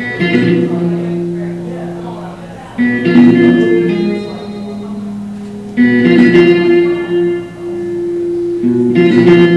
Thank you.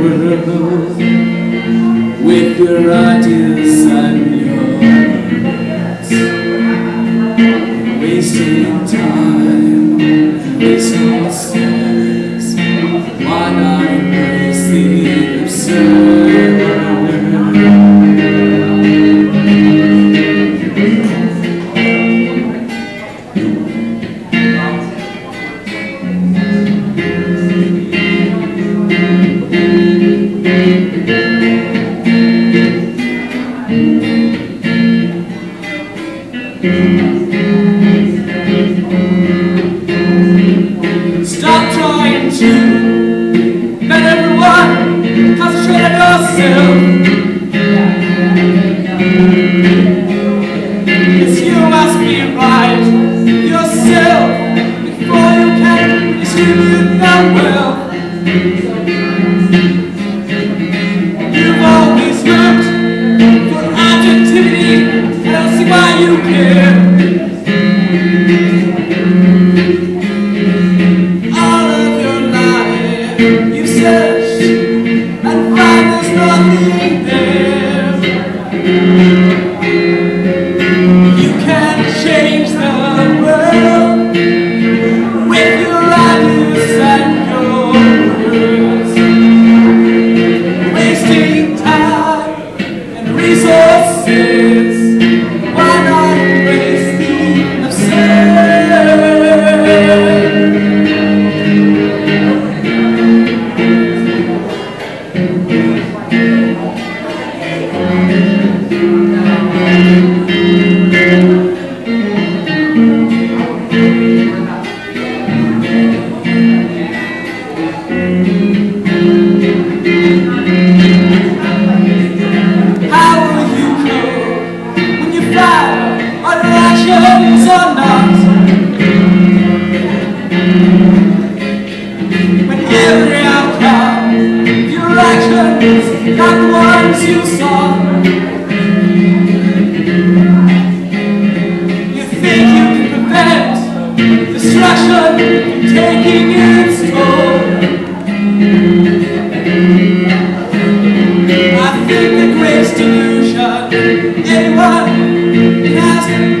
world with your ideas. yourself before you can distribute the. Música passion is not. When every outcome, your actions, not ones you saw. You think you can prevent Destruction taking its toll. I think the greatest illusion anyone has.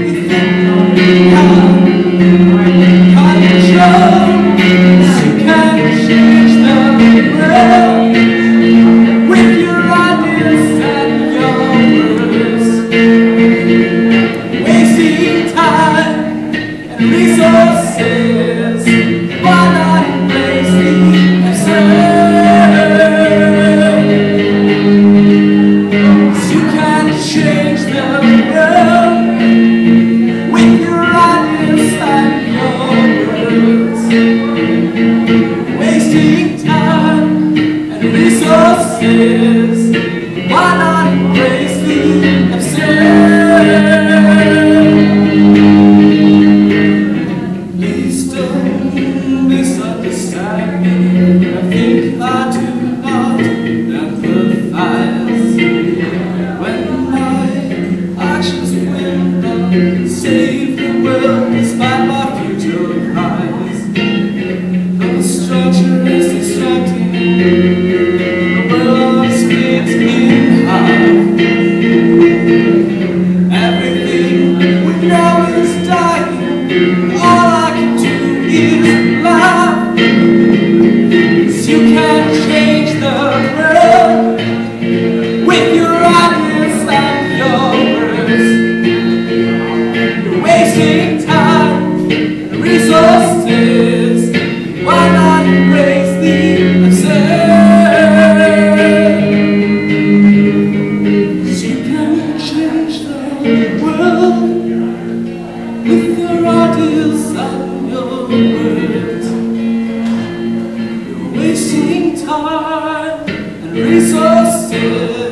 resources, not embrace. You can change the world with your words. Wasting time and resources, but not. You're